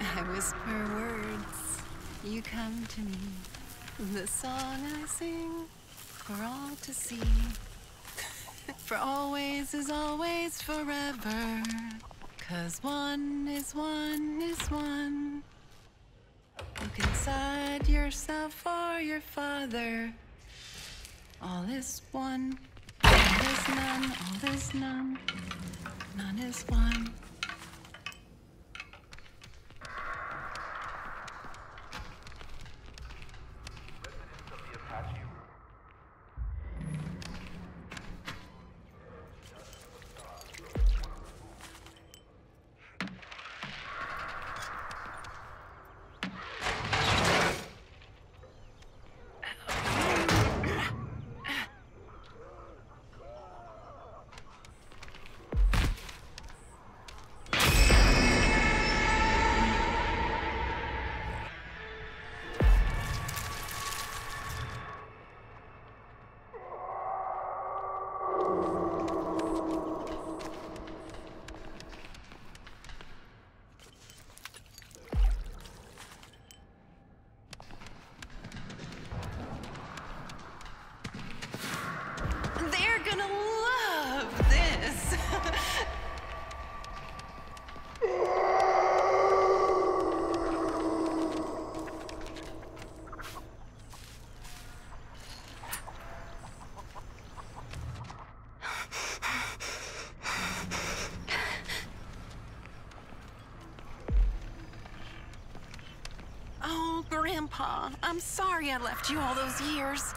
I whisper words, you come to me. The song I sing for all to see. for always is always forever. Cause one is one is one. Look inside yourself or your father. All is one, all is none, all is none, none is one. I'm sorry I left you all those years.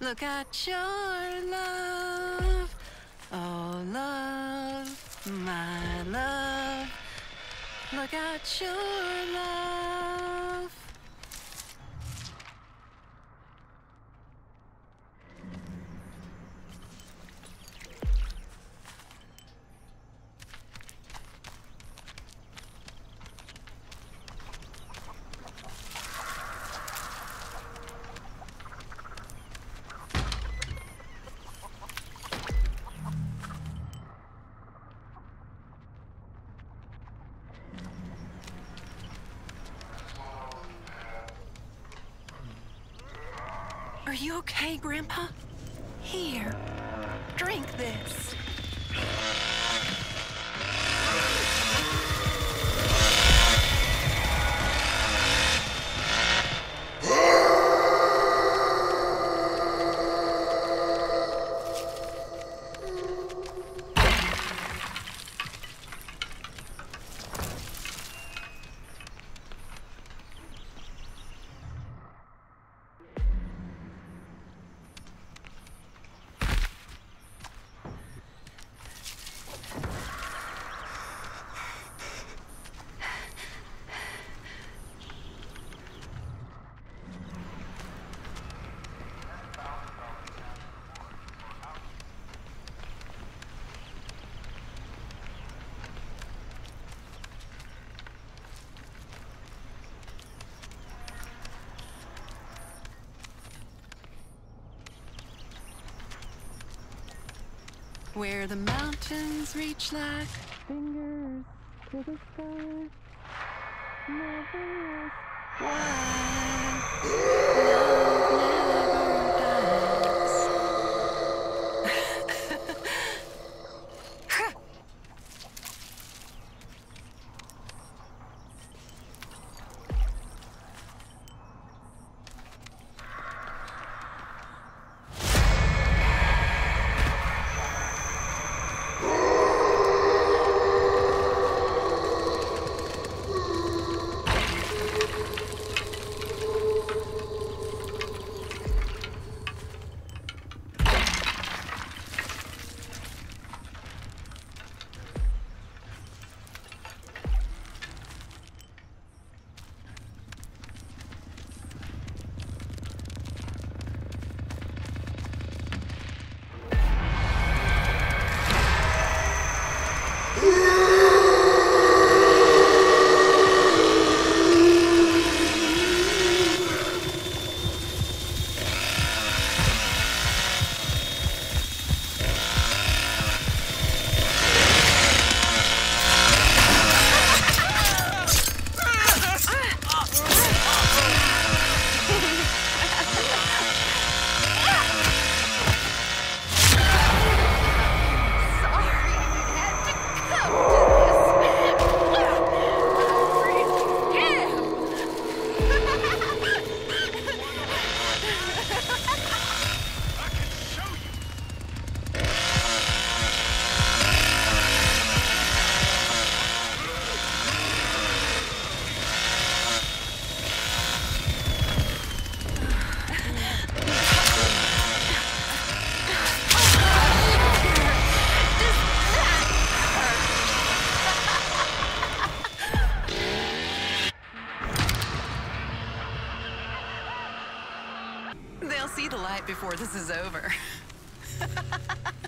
Look at your love. Oh, love, my love, look at your love. Are you okay, Grandpa? Here, drink this. Where the mountains reach like fingers to the sky. This is over.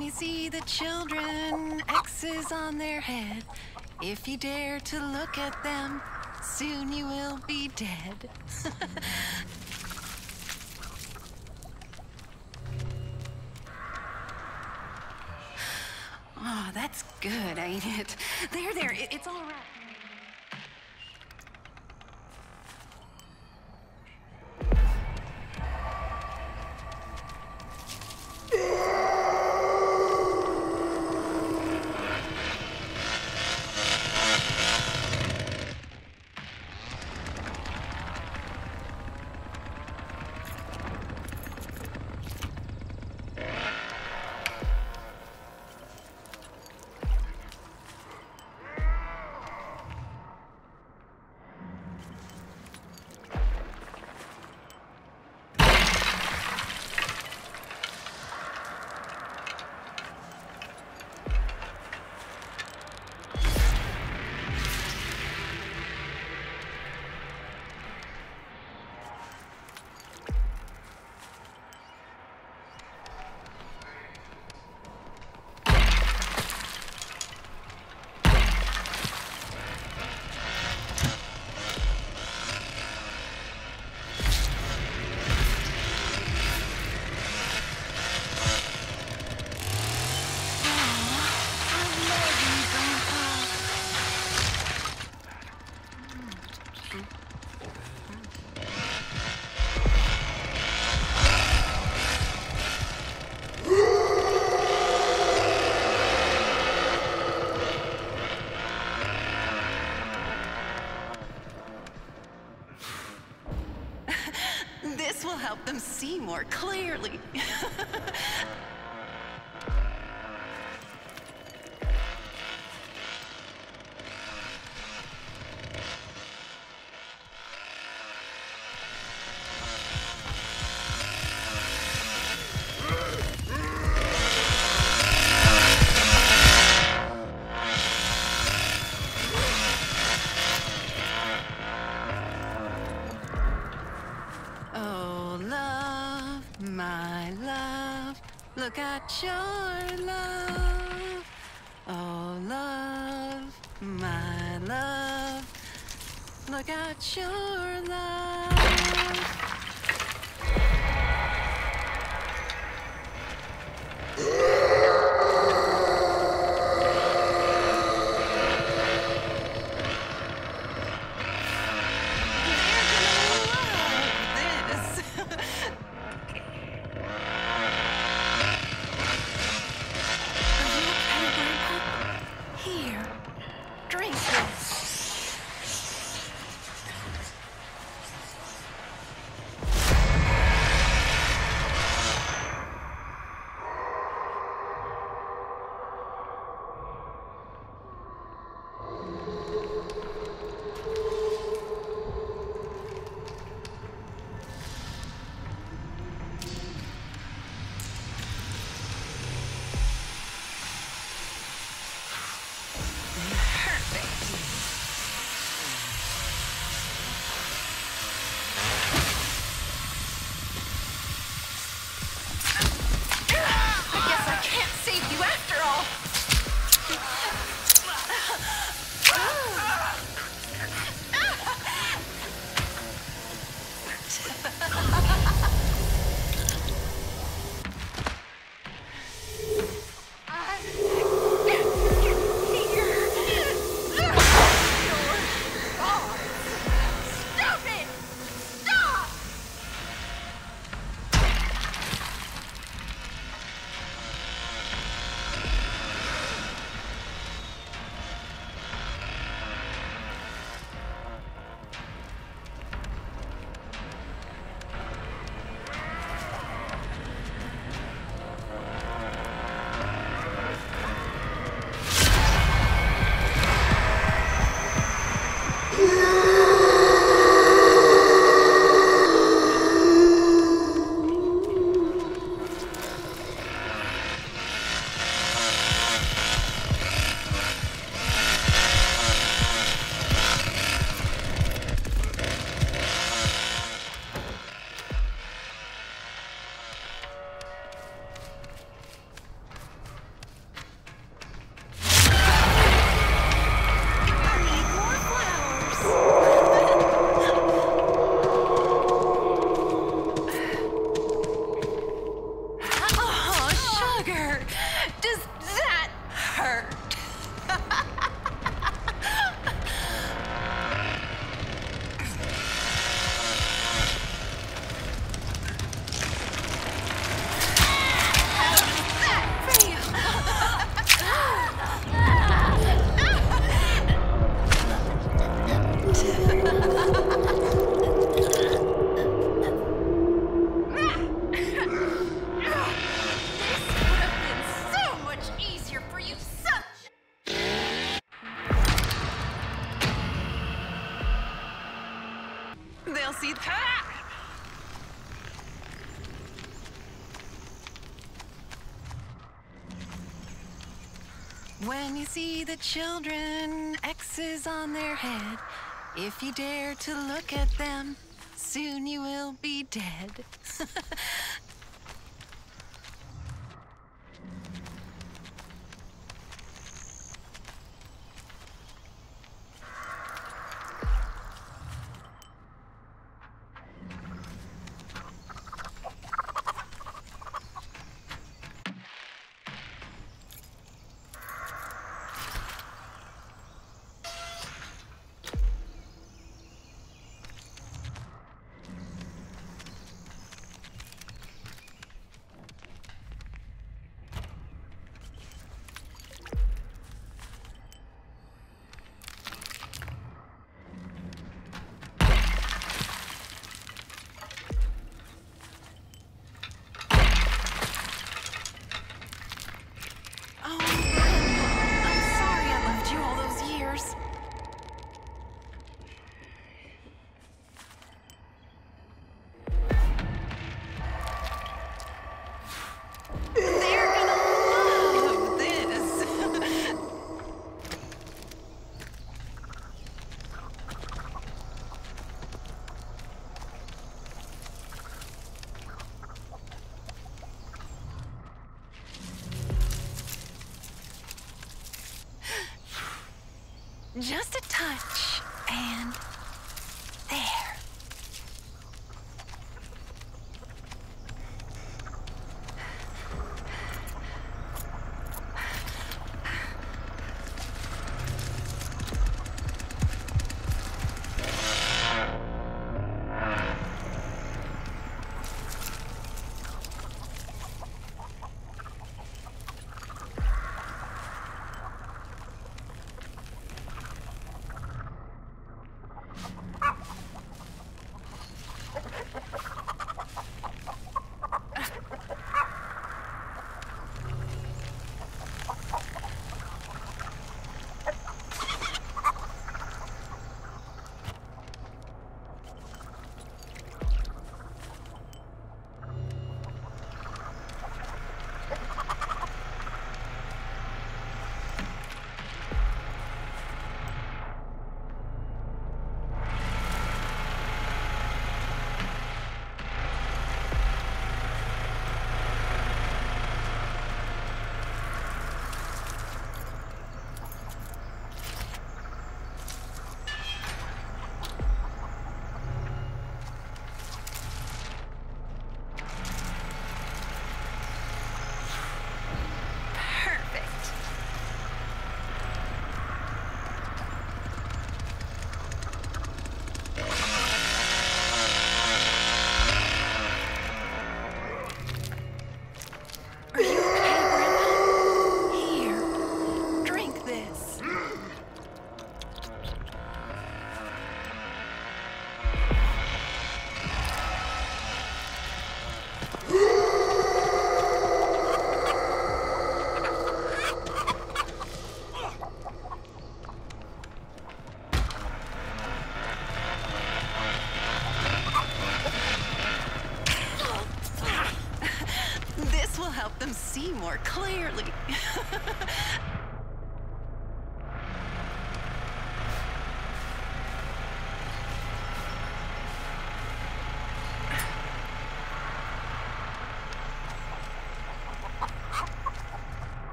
You see the children, X's on their head. If you dare to look at them, soon you will be dead. more clearly. Your love, oh love, my love, look out your children, X's on their head. If you dare to look at them, soon you will be dead. Just a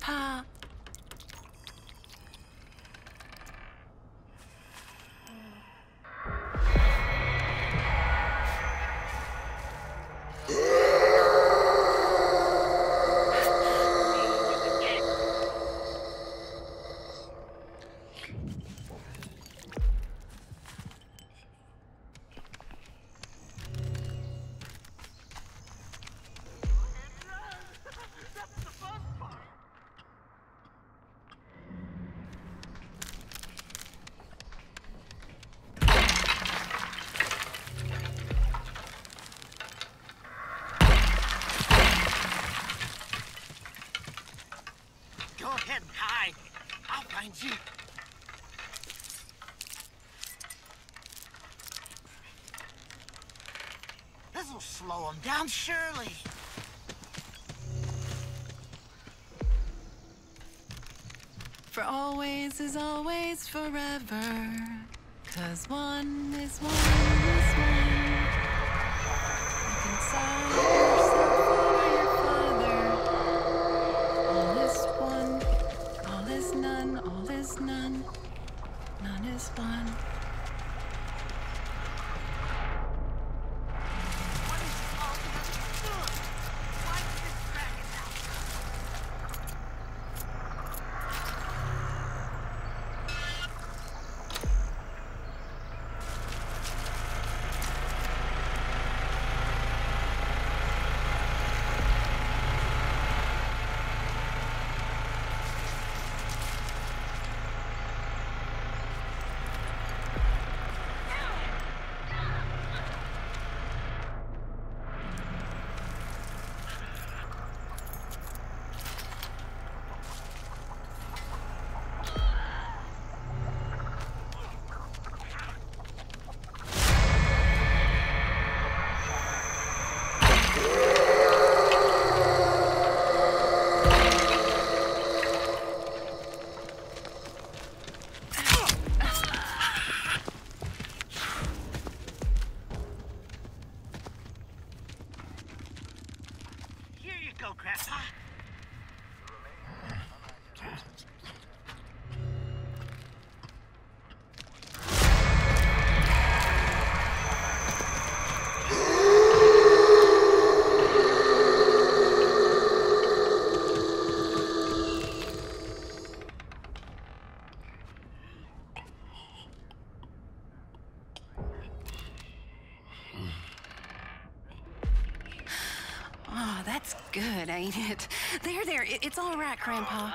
他 head high. I'll find you. This'll slow him down, surely. For always is always forever. Cause one is one is one. None is one. Good, ain't it? There, there. It, it's all right, Grandpa.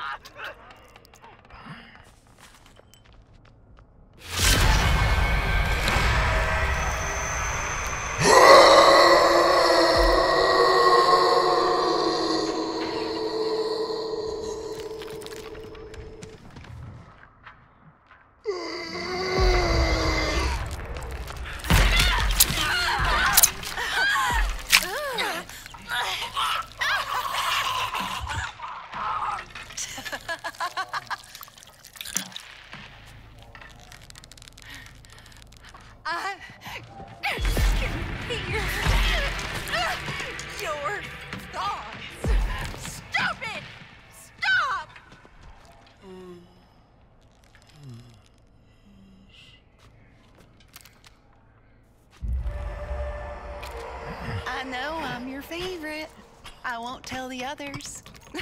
I won't tell the others.